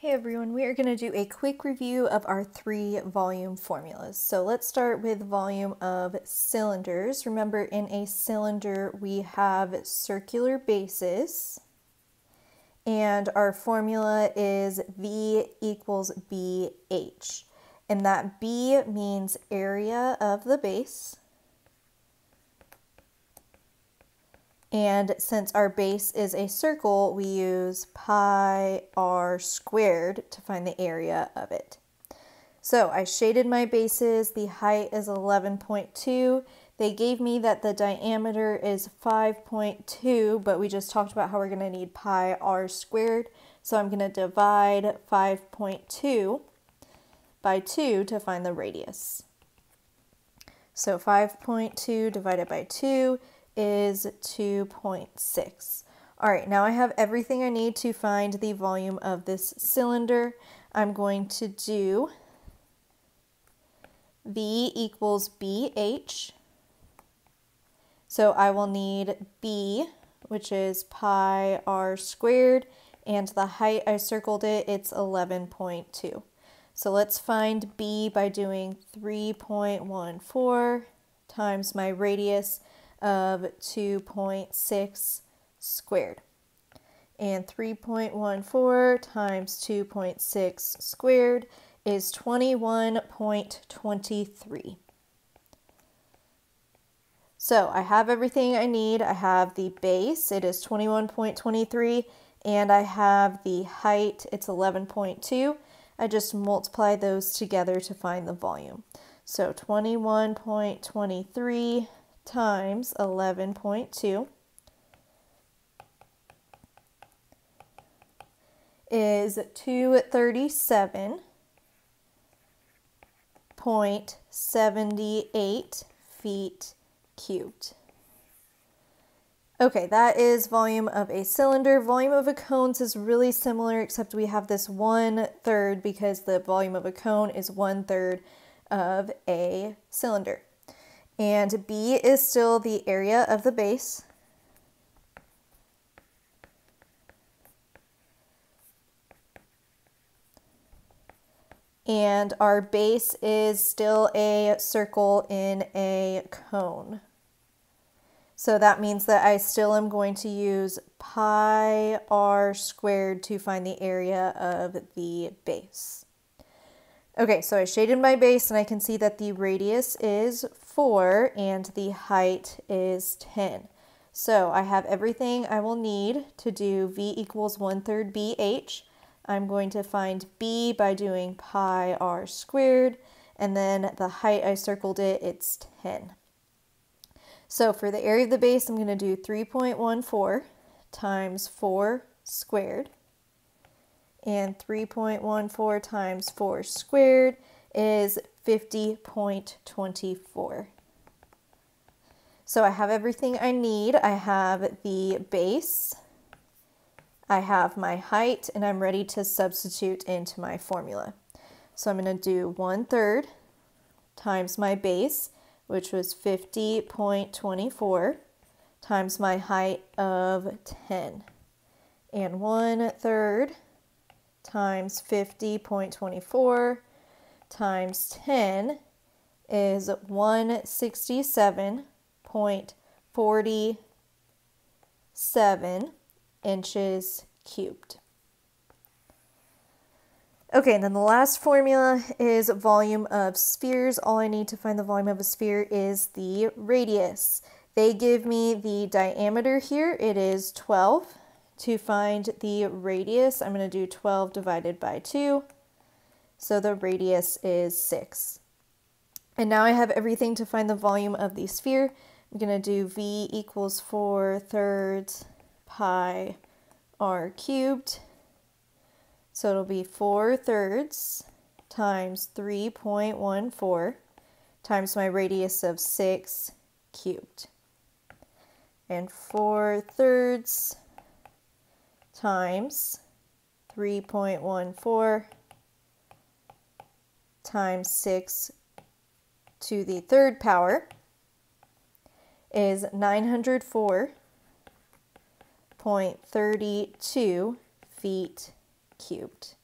Hey everyone, we are going to do a quick review of our three volume formulas. So let's start with volume of cylinders. Remember in a cylinder we have circular bases and our formula is V equals BH. And that B means area of the base And since our base is a circle, we use pi r squared to find the area of it. So I shaded my bases. The height is 11.2. They gave me that the diameter is 5.2, but we just talked about how we're going to need pi r squared. So I'm going to divide 5.2 by 2 to find the radius. So 5.2 divided by 2 is 2.6. All right, now I have everything I need to find the volume of this cylinder. I'm going to do V equals BH. So I will need B, which is pi r squared, and the height, I circled it, it's 11.2. So let's find B by doing 3.14 times my radius, of 2.6 squared. And 3.14 times 2.6 squared is 21.23. So I have everything I need. I have the base, it is 21.23, and I have the height, it's 11.2. I just multiply those together to find the volume. So 21.23 times 11.2 is 237.78 feet cubed. Okay, that is volume of a cylinder. Volume of a cone is really similar, except we have this one third because the volume of a cone is one third of a cylinder. And B is still the area of the base. And our base is still a circle in a cone. So that means that I still am going to use pi r squared to find the area of the base. Okay, so I shaded my base and I can see that the radius is 4 and the height is 10. So I have everything I will need to do V equals 1 third BH. I'm going to find B by doing pi r squared and then the height I circled it, it's 10. So for the area of the base, I'm going to do 3.14 times 4 squared and 3.14 times 4 squared is 50.24. So I have everything I need. I have the base, I have my height, and I'm ready to substitute into my formula. So I'm going to do 1 third times my base, which was 50.24, times my height of 10. And 1 third times 50.24 times 10 is 167.47 inches cubed. Okay, and then the last formula is volume of spheres. All I need to find the volume of a sphere is the radius. They give me the diameter here. It is 12. To find the radius, I'm going to do 12 divided by 2. So the radius is 6. And now I have everything to find the volume of the sphere. I'm going to do V equals 4 thirds pi r cubed. So it'll be 4 thirds times 3.14 times my radius of 6 cubed. And 4 thirds times 3.14 times 6 to the third power is 904.32 feet cubed.